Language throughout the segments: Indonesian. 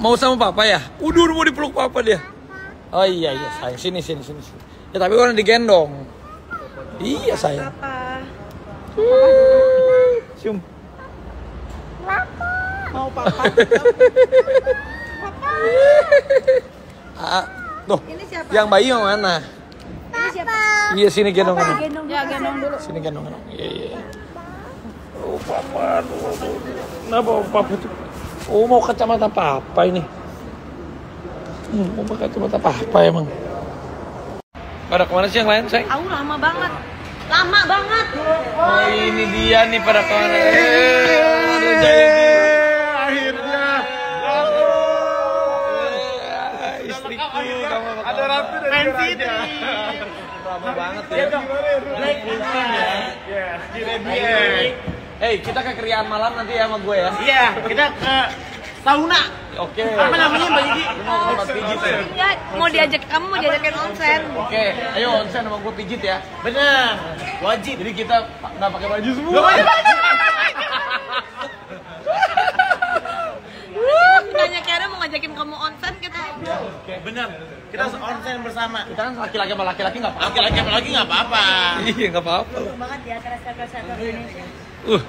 Mau sama papa ya? Udah mau dipeluk papa dia. Oh iya iya sayang sini sini sini. sini. Ya tapi orang digendong. Iya sayang. Papa. Cium. Mau papa. Ah, tuh. Ini siapa? Yang bayi yang mana? Ini siapa? Iya sini gendong gendong. Gendong ya, gendong dulu. Sini gendong gendong. Iya iya. Oh papa, aduh, aduh. Kenapa papa tuh? Oh mau kacamata papa ini. Hmm, mau pakai kacamata papa emang. Pada ke mana sih yang lain, sayang? Aku lama banget. Lama banget. Oh ini dia nih pada ke mana? Ada jadi. akhirnya Istriku, kamu apa ada dan Main raja. Lama banget ya. Ya, akhirnya dia. Hey, kita ke kriaan malam nanti ya sama gue ya. Iya, kita ke sauna. Oke. Apa namanya Mbak Gigi? Mau ke tempat pijit ya? Ya, mau diajak kamu mau diajakin onsen. Oke, ayo onsen sama gue pijit ya. Benar, wajib. Jadi kita nggak pakai baju semua. Nanya Kiara mau ngajakin kamu onsen kita. Benar, kita onsen bersama. Kita kan laki-laki sama laki-laki nggak apa-apa. Laki-laki apalagi nggak apa-apa. Iya nggak apa-apa. banget ya keras-keras Indonesia. Uh,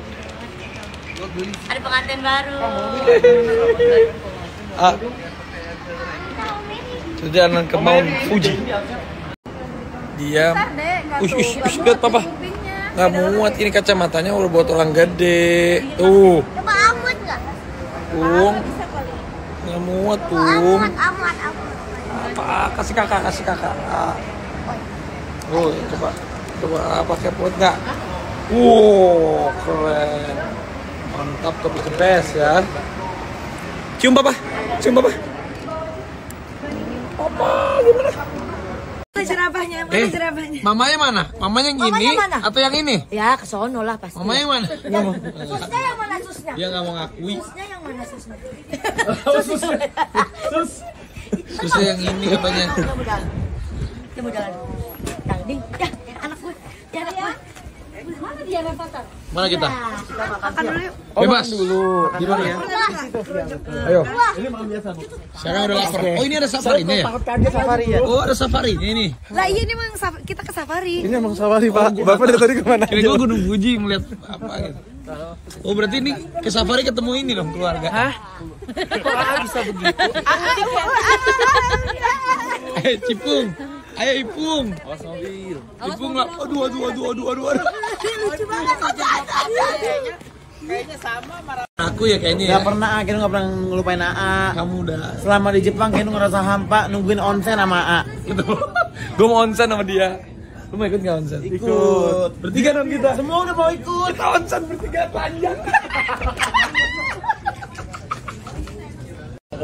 Ada pengantin baru. ah. Perjalanan ke Mount Fuji. Diam. Ush, ush, ush, lihat papa. Nggak muat ini kacamatanya udah buat orang gede. Tuh, Coba amut nggak? tung. Nggak muat tuh. Amat, amat, amat. Apa? Kasih kakak, kasih kakak. Oh, coba, coba pakai pot nggak? Wow, keren. Mantap, tapi the best ya. Cium papa, cium papa. Papa, gimana? Mana jerapahnya? Mana Eh, jerapahnya? mamanya mana? Mamanya yang Mamanya ini mana? atau yang ini? Ya, ke sono lah pasti. Mamanya yang mana? Mau. Susnya yang mana susnya? Dia nggak mau ngakui. Susnya yang mana susnya? Susah yang ini katanya. Dia mau jalan. Dia mau jalan. Nah, ding. Ya, anak gue. Ya, gue. Mana dia Rafathar? Mana kita? Makan dulu yuk. Bebas. Gimana ya? Ayo. Sekarang udah lapar. Oh ini ada safarinya ya? safari ya. Oh ada safarinya ini. Lah iya ini emang saf- kita ke safari. Ini emang safari Pak. Bapak dari tadi ke mana? Kira gue gunung Fuji ngeliat apa gitu. Oh berarti ini ke safari ketemu ini dong keluarga. Hah? bisa begitu? Eh Cipung. Ayo Ipung. Ipung lah. Aduh aduh aduh aduh aduh aduh. Aku ya kayaknya ya. Gak pernah, akhirnya gak pernah ngelupain AA. Kamu udah Selama di Jepang kayaknya ngerasa hampa nungguin onsen sama AA. gitu. Gue mau onsen sama dia. Lu mau ikut gak onsen? Ikut. Bertiga dong kita. Semua udah mau ikut. Kita onsen bertiga panjang.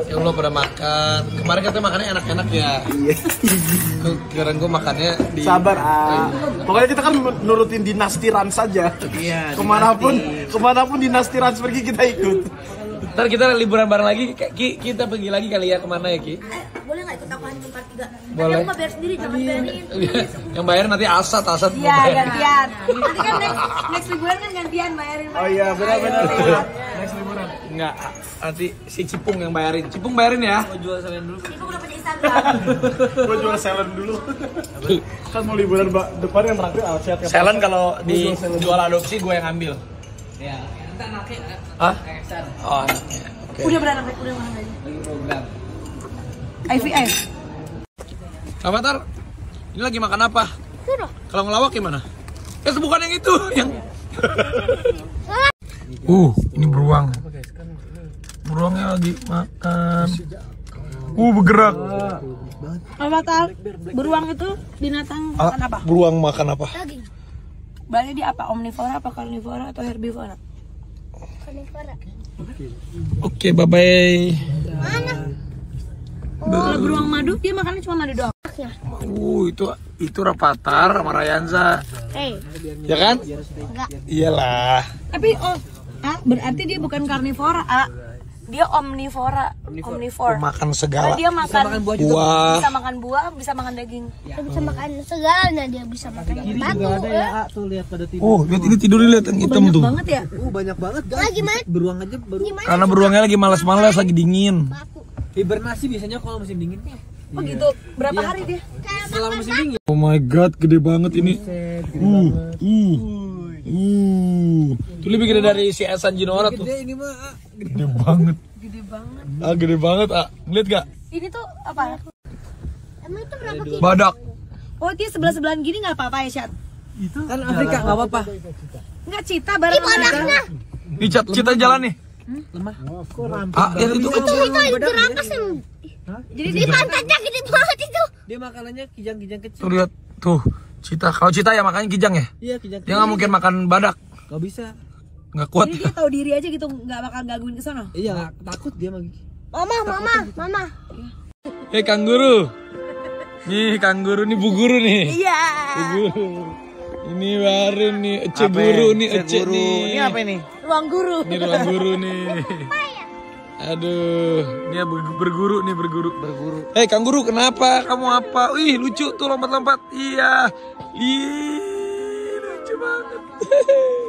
Ya Allah pada makan. Kemarin katanya makannya enak-enak ya. Iya. Kira gue makannya di Sabar, ah. Pokoknya kita kan nurutin dinasti Rans saja. Iya. Ke mana pun, ke mana pun dinasti Rans pergi kita ikut. Ntar kita liburan bareng lagi. Ki, kita pergi lagi kali ya ke mana ya Ki? Eh, boleh nggak ikut aku honeymoon part 3? Boleh. Aku mah bayar sendiri, jangan bayarin. Yang bayar nanti asat asat Iya, gantian. Nanti kan next, next liburan kan gantian bayarin. Oh iya, benar-benar. Next Enggak, nanti si Cipung yang bayarin. Cipung bayarin ya. Ibu udah punya Instagram. Gue jual selen dulu. kan mau liburan depan yang terakhir Alsiat kan. Selen kalau di jual adopsi gue yang ambil. Ya. Hah? Oh, anaknya. Oke. Udah beranak, udah mana aja. IVF. Avatar, ini lagi makan apa? Kalau ngelawak gimana? Eh, bukan yang itu, yang Uh, ini beruang. Beruangnya lagi makan. Uh, bergerak. Avatar, beruang itu binatang makan apa? Beruang makan apa? Berarti dia apa? Omnivora apa karnivora atau herbivora? Konifera. Oke, bye-bye. Kalau beruang madu, dia makannya cuma madu doang. Uh, itu itu Rapatar sama Rayanza. Hei, Ya kan? enggak. Iyalah. Tapi oh, ah, berarti dia bukan karnivora, ah. dia omnivora, omnivore. Makan Karena segala. dia makan Buah. bisa makan buah, bisa makan daging. Dia bisa makan segalanya, dia bisa makan batu. ya tuh lihat pada tidur. Oh, lihat ini tidur lihat yang hitam tuh. Banget ya? Uh banyak banget guys. Lagi mana? Beruang aja baru Karena beruangnya lagi malas-malas, lagi dingin. hibernasi biasanya kalau musim dingin. Oh gitu. Berapa hari dia? Setelah musim dingin. Oh my god, gede banget ini. Uh, uh, uh. Tuh lebih gede dari si Esan Jinora tuh. ini mah ah. Gede banget. Gede banget. Ah, gede banget, ah. Lihat gak? Ini tuh apa? Emang itu berapa kilo? Badak. Oh dia sebelah sebelahan gini nggak apa-apa ya Syat? Kan Afrika nggak apa-apa. Nggak cita bareng sama kita. Nih, Cat, kita jalan nih. Lemah. Kok ramping? Ah, lihat itu. Itu itu jerapah sih. Jadi Di pantatnya gede banget itu. Dia makanannya kijang-kijang kecil. Tuh lihat. Tuh, cita. Kalau cita ya makanya kijang ya. Iya kijang. Dia nggak mungkin makan badak. Gak bisa. Nggak kuat. Jadi dia tahu diri aja gitu nggak bakal gangguin ke sana. Iya takut dia mah. Mama, mama, mama. Eh, kangguru. Nih, kangguru nih bu guru nih. Iya. Bu guru. Ini baru nih, ece guru nih, ece nih. Ini apa ini? Ruang guru. Ini ruang guru nih. Aduh, dia ber- berguru nih berguru. Berguru. Eh, kangguru kenapa? Kamu apa? Ih, lucu tuh lompat-lompat. Iya. Ih, lucu banget.